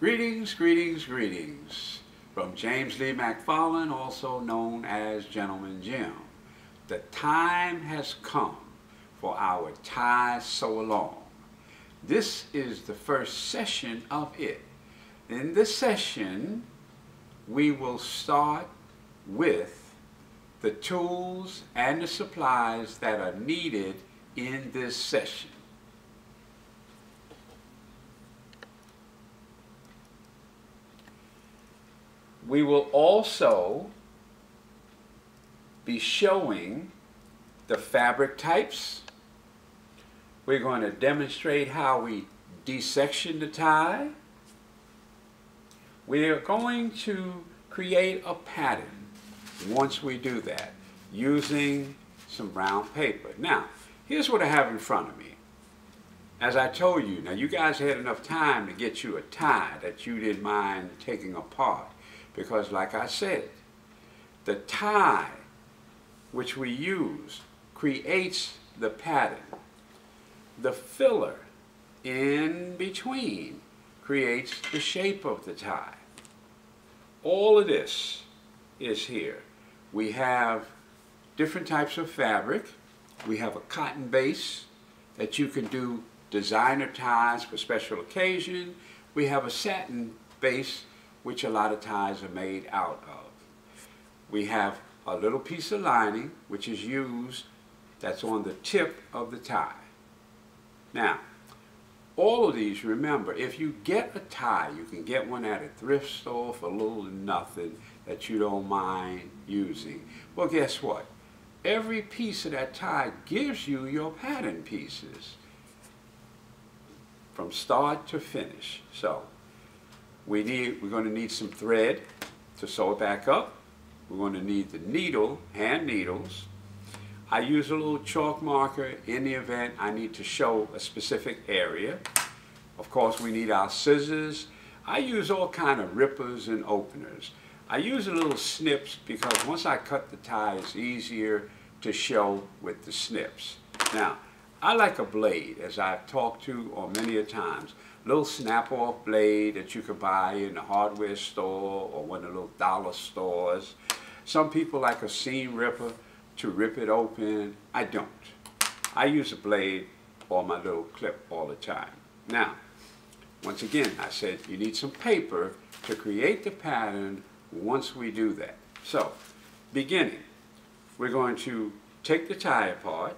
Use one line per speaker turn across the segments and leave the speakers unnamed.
Greetings, greetings, greetings from James Lee McFarland, also known as Gentleman Jim. The time has come for our tie Sew Along. This is the first session of it. In this session, we will start with the tools and the supplies that are needed in this session. We will also be showing the fabric types. We're going to demonstrate how we desection the tie. We are going to create a pattern once we do that using some brown paper. Now, here's what I have in front of me. As I told you, now you guys had enough time to get you a tie that you didn't mind taking apart. Because like I said, the tie which we use creates the pattern. The filler in between creates the shape of the tie. All of this is here. We have different types of fabric. We have a cotton base that you can do designer ties for special occasion. We have a satin base which a lot of ties are made out of. We have a little piece of lining which is used that's on the tip of the tie. Now, all of these, remember, if you get a tie, you can get one at a thrift store for a little nothing that you don't mind using. Well, guess what? Every piece of that tie gives you your pattern pieces from start to finish. So, we need, we're going to need some thread to sew it back up. We're going to need the needle, hand needles. I use a little chalk marker in the event I need to show a specific area. Of course, we need our scissors. I use all kind of rippers and openers. I use a little snips because once I cut the tie, it's easier to show with the snips. Now, I like a blade, as I've talked to on many a times little snap-off blade that you can buy in the hardware store or one of the little dollar stores. Some people like a seam ripper to rip it open. I don't. I use a blade or my little clip all the time. Now, once again, I said you need some paper to create the pattern once we do that. So, beginning, we're going to take the tie apart.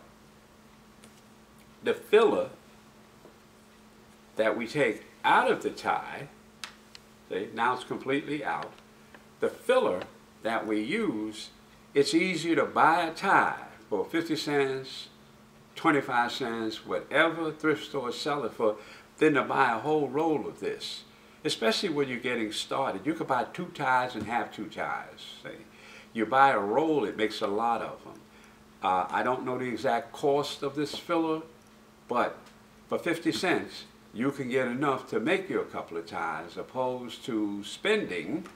The filler that we take out of the tie, see, now it's completely out, the filler that we use, it's easier to buy a tie for 50 cents, 25 cents, whatever thrift stores sell it for, than to buy a whole roll of this. Especially when you're getting started. You could buy two ties and have two ties. See? You buy a roll, it makes a lot of them. Uh, I don't know the exact cost of this filler, but for 50 cents, you can get enough to make you a couple of ties opposed to spending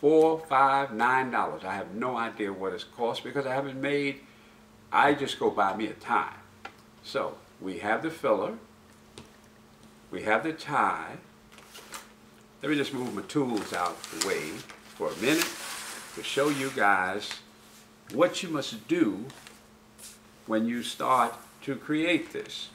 four, five, nine dollars. I have no idea what it's cost because I haven't made, I just go buy me a tie. So we have the filler, we have the tie. Let me just move my tools out of the way for a minute to show you guys what you must do when you start to create this.